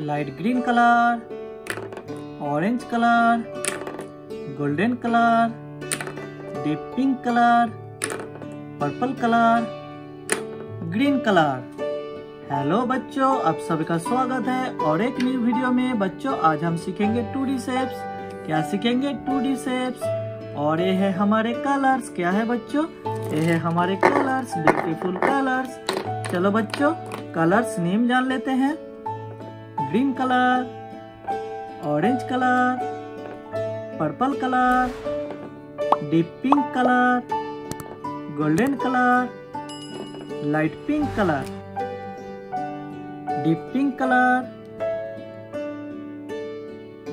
Light green colour, orange colour, golden colour, deep pink colour, purple colour, green colour. Hello बच्चों, आप सभी का स्वागत है और एक न्यू वीडियो में। बच्चों, आज हम सीखेंगे टू डी शेप्स क्या सीखेंगे टू डी शेप्स और ये है हमारे कलर्स क्या है बच्चों? ये है हमारे कलर्स ब्यूटीफुल कलर्स चलो बच्चों कलर्स नेम जान लेते हैं। Green colour orange colour purple colour deep pink colour golden colour light pink colour deep pink colour.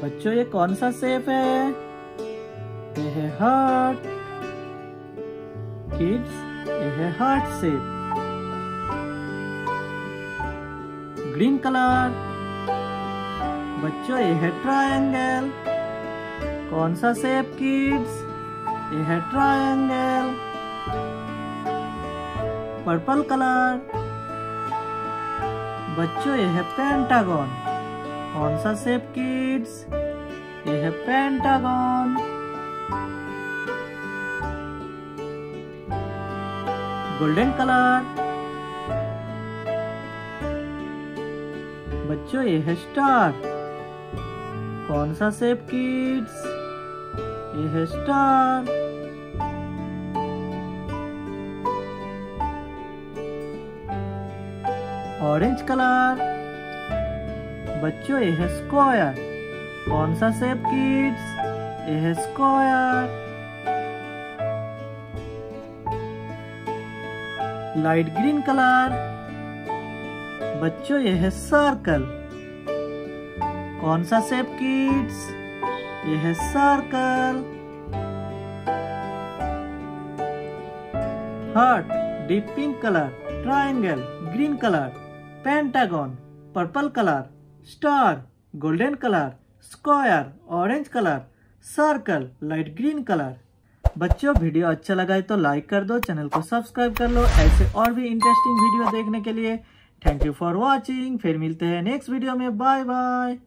बच्चों, ये कौन सा शेप है? ये है हार्ट किड्स ये है हार्ट शेप ग्रीन कलर। बच्चों ये है ट्रायंगल कौन सा शेप किड्स ये है ट्रायंगल पर्पल कलर बच्चों ये है पेंटागन कौन सा शेप किड्स ये है पेंटागन गोल्डन कलर बच्चों ये है स्टार कौन सा शेप किड्स? ये है स्टार। Orange colour. बच्चों, ये है स्क्वायर। कौन सा शेप किड्स? ये है स्क्वायर। Light green colour. बच्चों, ये है सर्कल। कौन सा शेप किड्स? ये है circle. Heart, deep pink colour. Triangle, green colour. Pentagon, purple colour. Star, golden colour. Square, orange colour. Circle, light green colour. बच्चों, वीडियो अच्छा लगा है तो लाइक कर दो, चैनल को सब्सक्राइब कर लो। ऐसे और भी इंटरेस्टिंग वीडियो देखने के लिए। थैंक यू फॉर वॉचिंग फिर मिलते हैं नेक्स्ट वीडियो में। Bye bye